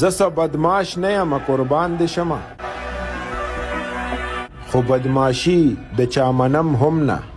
زه څه بدماش نه یم قربان دې شمه خو بدماشي د چا منم هم نه